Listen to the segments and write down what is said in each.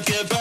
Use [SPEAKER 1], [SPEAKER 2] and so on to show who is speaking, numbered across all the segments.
[SPEAKER 1] give, give.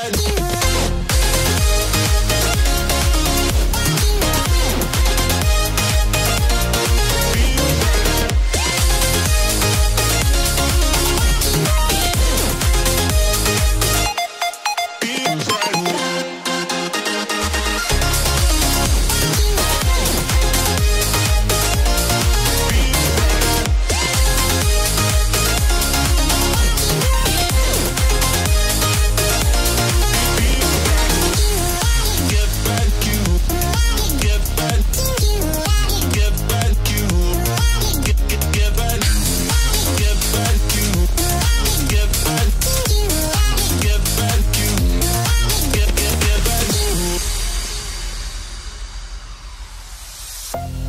[SPEAKER 1] Bye.